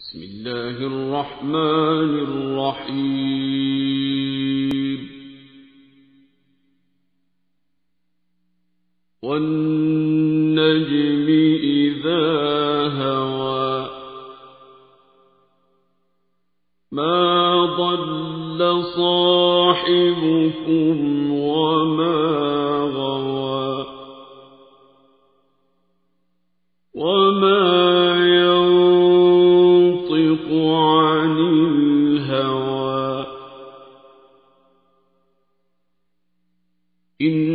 بسم الله الرحمن الرحيم. والنجم عن الهوى. إن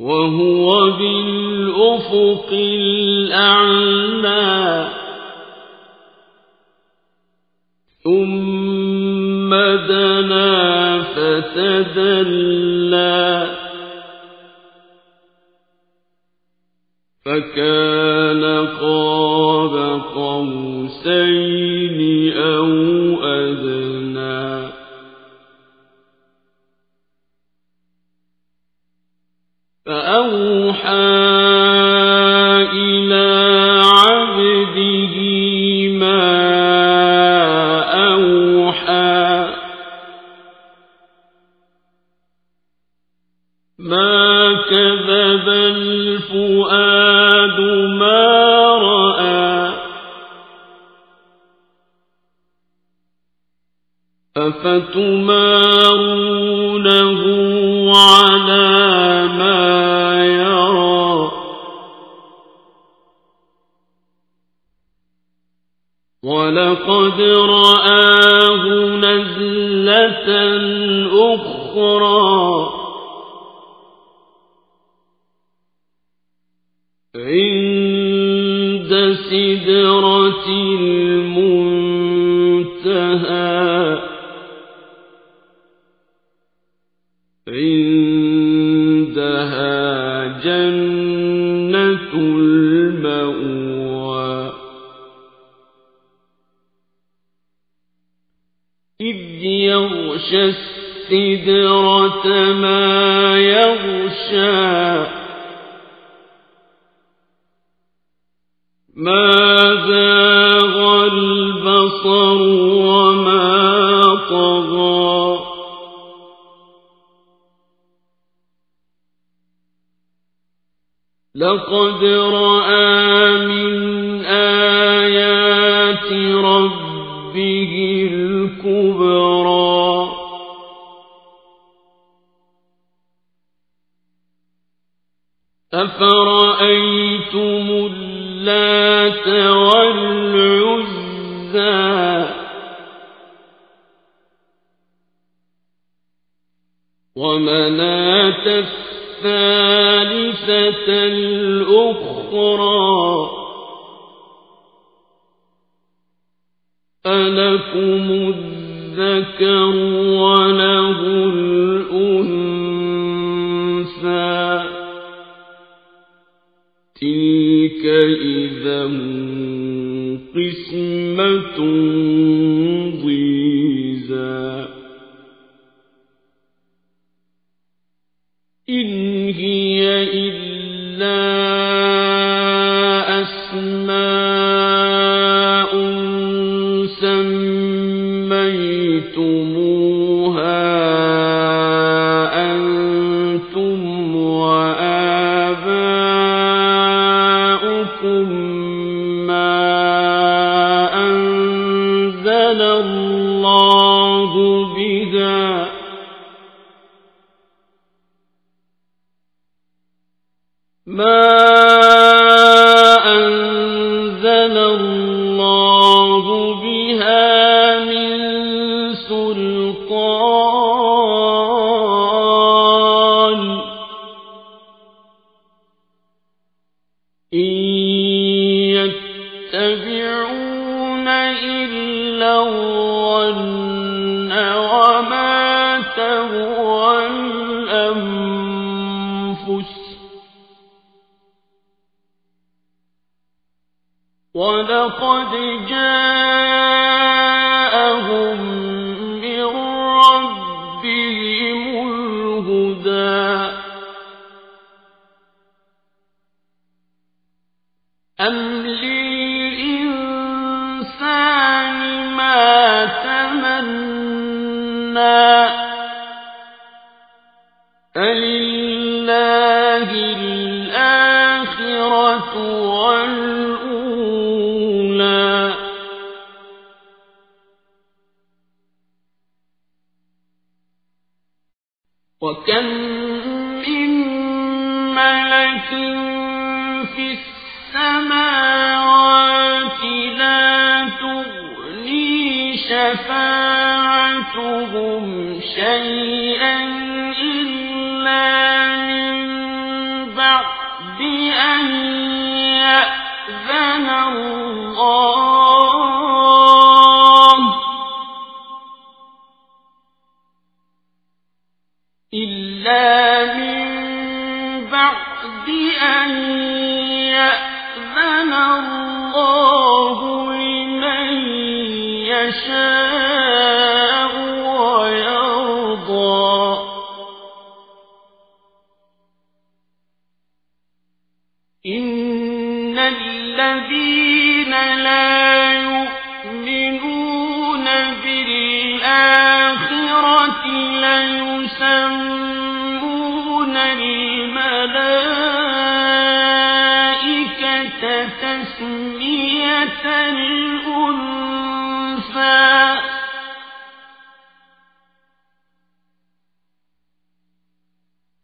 وهو بالأفق الأعلى. ثم دنا فتدلى. فكان قاب قوسين. فأوحى ولقد رآه نزلة أخرى. عند سدرة المنتهى يغشى السدرة ما يغشى. ما زاغ البصر وما طغى. لقد رأى من آيات ربه الكبرى. أفرأيتم اللات والعزى؟ ومناة الثالثة الأخرى؟ ألكم الذكر قسمة أم للإنسان ما تمنى فلله الآخرة والأولى وكم من ملك في السماوات لا تغني شفاعتهم شيئا إلا من بعد أن يأذن الله إلا من بعد أن يأذن الله.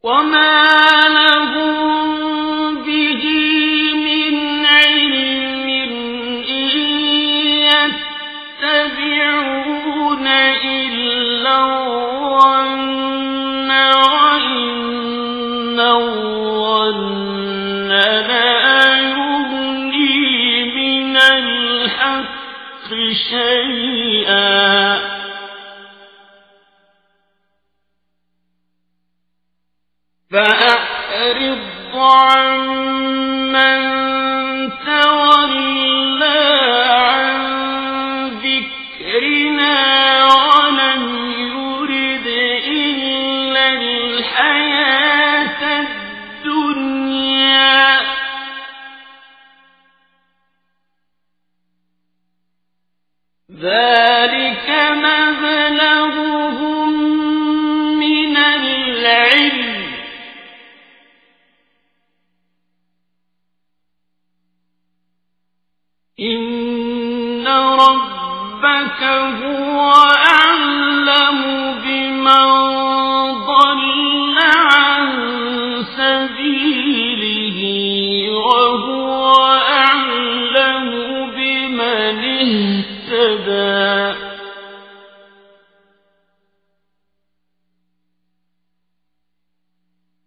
وما شيئا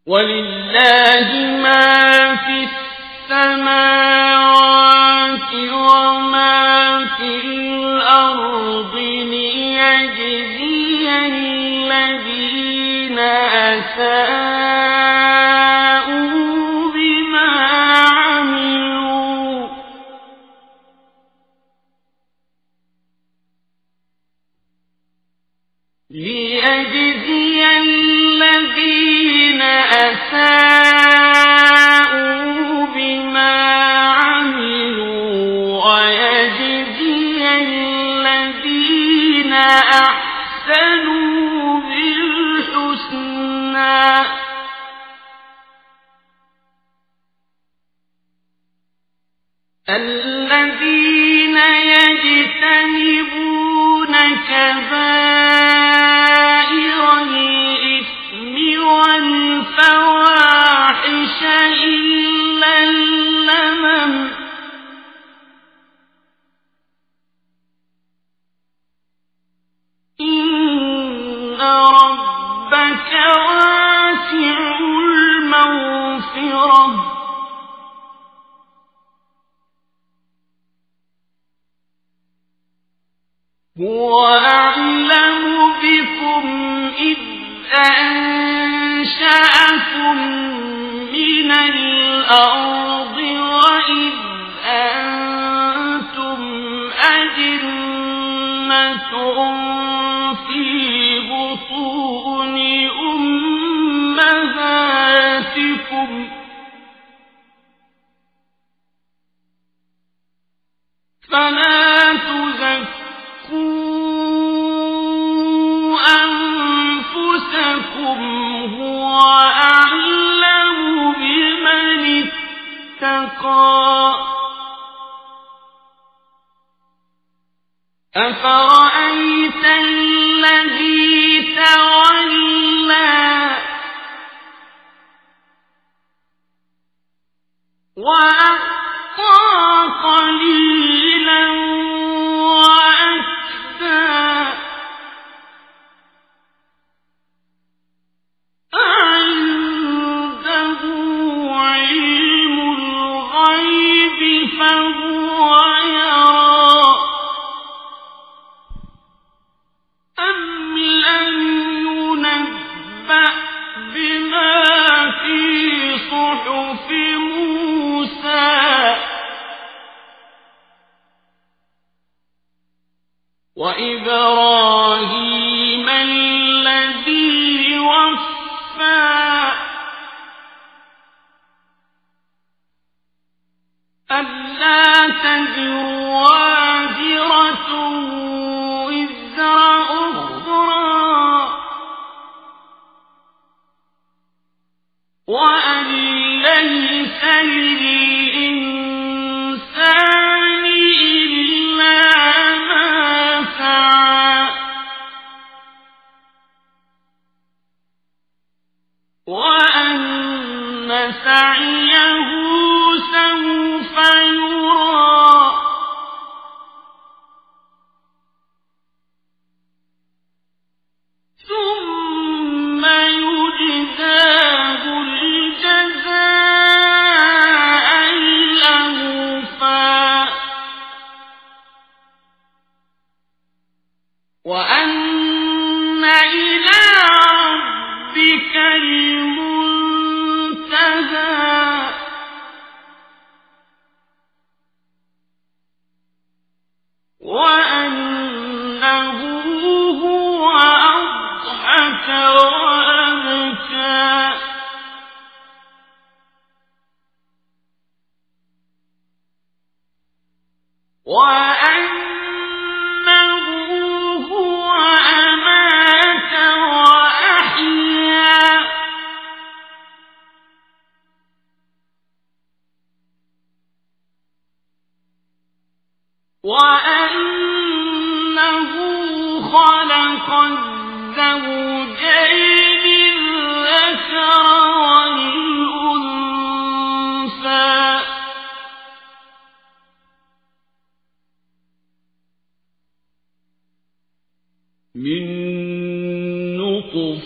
ولله ما في السماوات وما في الأرض ليجزي الذين أساءوا هو أفرأيت الذي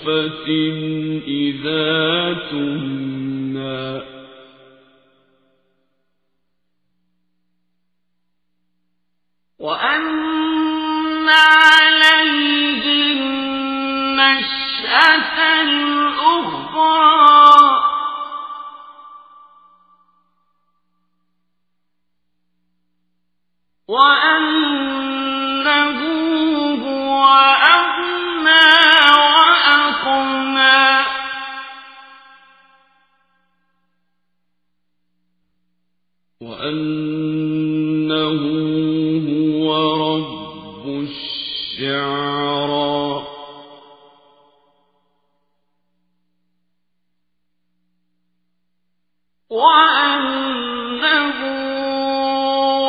صُحُفَةٍ إِذَا تُمْنَى. وَأَنَّ عَلَيْهِ النَّشْأَةَ الْأُخْرَى. وَأَنَّ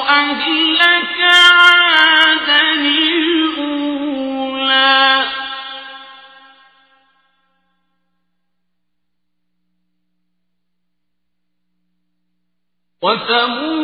أهلك عادا الأولى. وثمود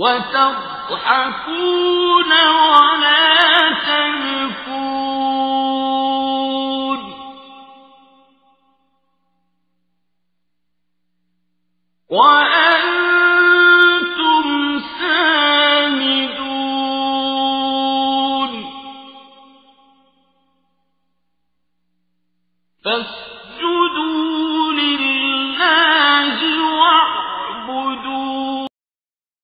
وتضحكون ولا تبكون. وأ